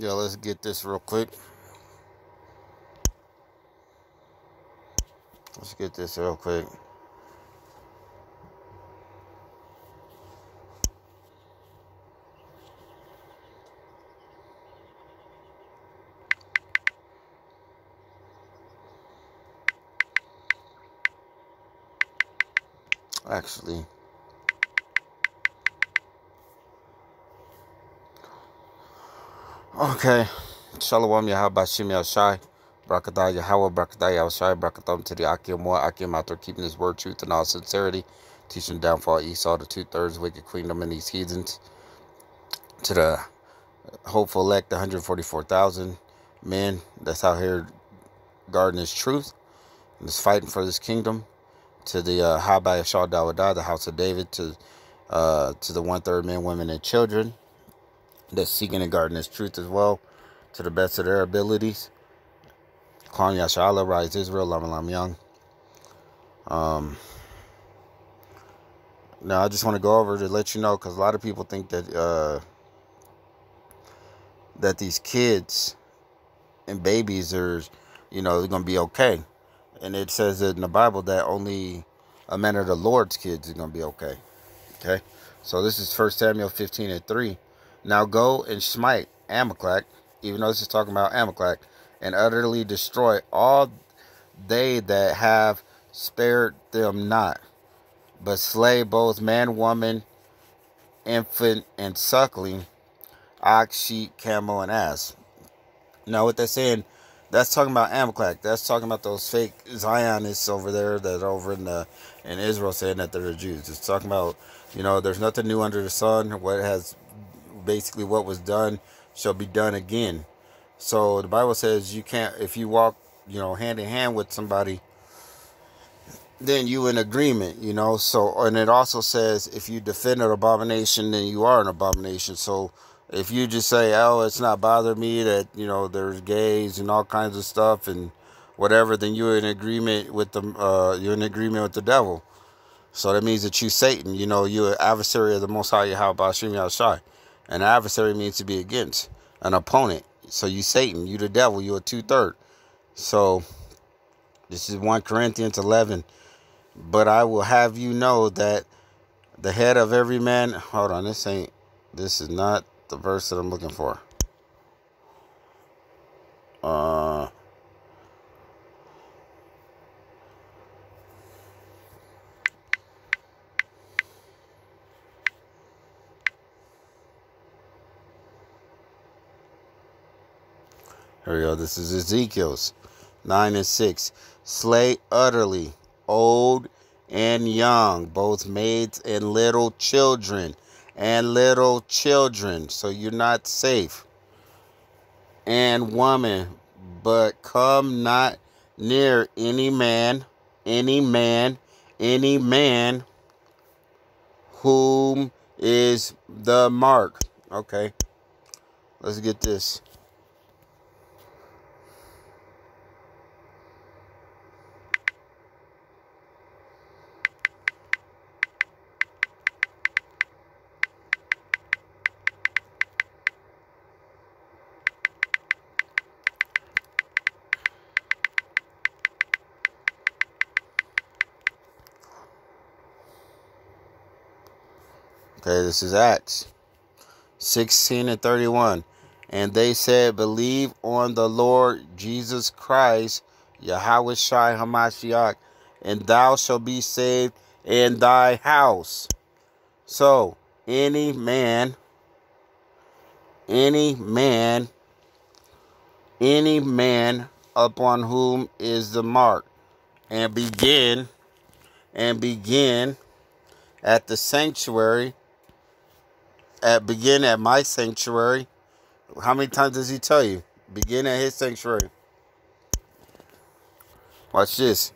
Yeah, let's get this real quick. Let's get this real quick. Actually, okay. Shalom Yahabashim Yashai. Brakatah Yahweh, Brakatah Yahushai, Brakatham to the Akim, more Akim out there keeping his word, truth, and all sincerity. Teaching downfall Esau, the two thirds wicked queendom and these heathens. To the hopeful elect, the 144,000 men that's out here guarding his truth and is fighting for this kingdom. To the uh, Habai of Shah Dawadah, the house of David, to uh, to the one third men, women, and children that's seeking and guarding his truth as well to the best of their abilities. Khan Yashala, Rise Israel, Lam Lam Young. Um, now, I just want to go over to let you know because a lot of people think that uh, that these kids and babies are, you know, they're going to be okay. And it says in the Bible that only a man of the Lord's kids are going to be okay. Okay? So this is 1 Samuel 15 and 3. Now go and smite Amalek, even though this is talking about Amalek, and utterly destroy all they that have spared them not, but slay both man, woman, infant, and suckling, ox, sheep, camel, and ass. Now, what they're saying, that's talking about Amalek. That's talking about those fake Zionists over there that are over in the in Israel saying that they're the Jews. It's talking about, you know, there's nothing new under the sun. What has basically what was done shall be done again. So the Bible says you can't if you walk, you know, hand in hand with somebody, then you in agreement, you know. So and it also says if you defend an abomination, then you are an abomination. So if you just say, "Oh, it's not bother me that you know there's gays and all kinds of stuff and whatever," then you're in agreement with the uh, you're in agreement with the devil. So that means that you Satan, you know, you're an adversary of the Most High Yahweh Shem Yahshai. An adversary means to be against an opponent. So you Satan, you the devil, you a two third. So this is 1 Corinthians 11. But I will have you know that the head of every man. Hold on, this ain't. This is not the verse that I'm looking for. Here we go. This is Ezekiel's 9 and 6. Slay utterly old and young, both maids and little children, and little children. So you're not safe. And woman, but come not near any man, any man, any man whom is the mark. Okay, let's get this. Okay, this is Acts 16 and 31. And they said, Believe on the Lord Jesus Christ, Yahweh Shai Hamashiach, and thou shalt be saved in thy house. So, any man, any man, any man upon whom is the mark, and begin, and begin at the sanctuary at begin at my sanctuary. How many times does he tell you? Begin at his sanctuary. Watch this.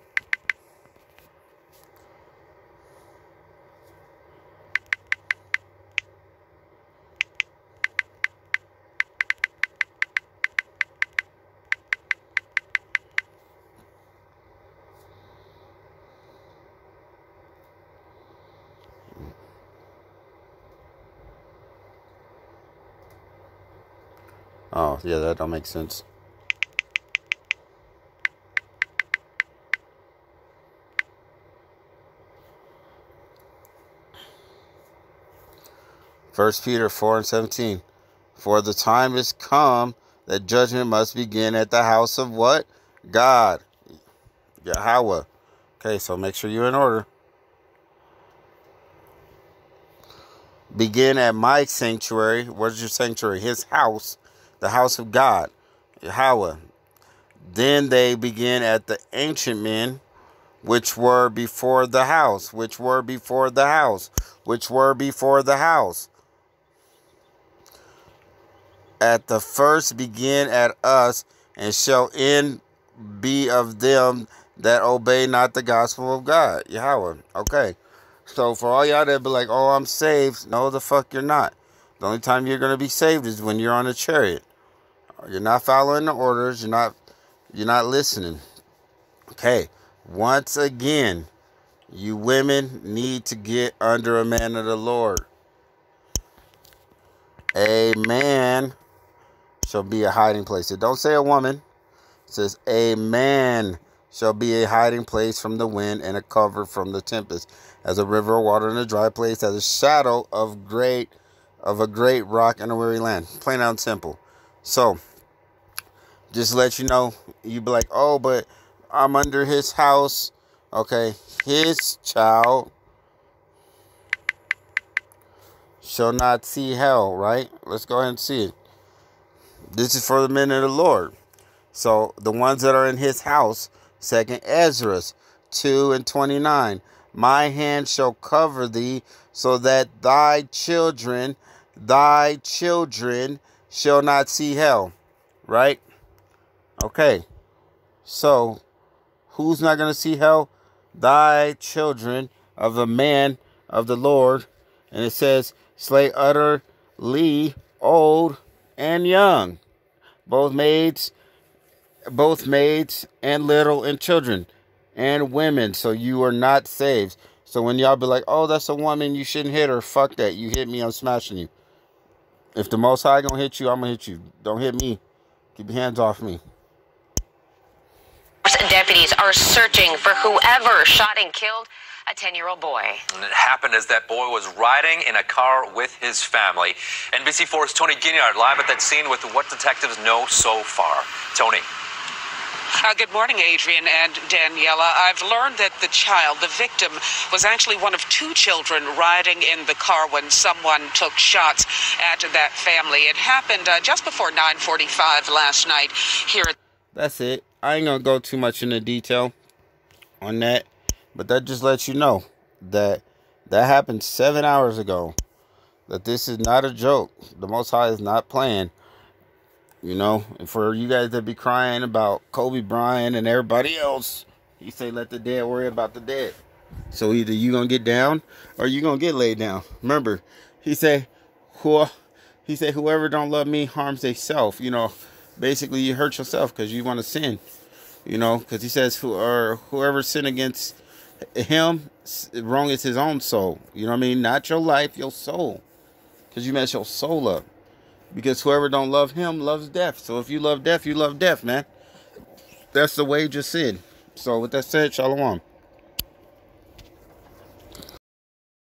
Oh, yeah, that don't make sense. First Peter 4 and 17. For the time is come that judgment must begin at the house of what? God. Yahweh. Okay, so make sure you're in order. Begin at my sanctuary. Where's your sanctuary? His house, the house of God, Yahweh. Then they begin at the ancient men, which were before the house, which were before the house, which were before the house at the first begin at us, and shall end be of them that obey not the gospel of God. Yahweh. Okay. So for all y'all that be like, oh, I'm saved. No, the fuck you're not. The only time you're gonna be saved is when you're on a chariot. You're not following the orders. You're not. You're not listening. Okay. Once again, you women need to get under a man of the Lord. Amen shall be a hiding place. It don't say a woman. It says a man shall be a hiding place from the wind and a cover from the tempest, as a river of water in a dry place, as a shadow of great of a great rock in a weary land. Plain and simple. So just let you know, You'd be like, oh, but I'm under his house. Okay, his child shall not see hell, right? Let's go ahead and see it. This is for the men of the Lord. So the ones that are in his house, second Esdras 2 and 29. My hand shall cover thee, so that thy children, thy children shall not see hell. Right? Okay. So who's not gonna see hell? Thy children of the man of the Lord. And it says, slay utterly old and young both maids, both maids and little and children and women. So you are not saved. So when y'all be like, oh, that's a woman, you shouldn't hit her. Fuck that. You hit me, I'm smashing you. If the Most High gonna hit you, I'm gonna hit you. Don't hit me. Keep your hands off me. Deputies are searching for whoever shot and killed a 10 year old boy. And it happened as that boy was riding in a car with his family. NBC4's Tony Guignard live at that scene with what detectives know so far. Tony. Uh, good morning, Adrian and Daniela. I've learned that the child, the victim, was actually one of two children riding in the car when someone took shots at that family. It happened uh, just before 9:45 last night here. That's it. I ain't gonna go too much into detail on that. But that just lets you know that that happened seven hours ago. That this is not a joke. The Most High is not playing. You know, and for you guys that be crying about Kobe Bryant and everybody else, he say let the dead worry about the dead. So either you gonna get down or you gonna get laid down. Remember, he say, who he say whoever don't love me harms themselves. You know, basically you hurt yourself because you want to sin. You know, because he says who or whoever sin against him wrong is his own soul. You know what I mean? Not your life, your soul. Because you mess your soul up. Because whoever don't love him loves death. So if you love death, you love death, man. That's the wage of sin. So with that said, shalom.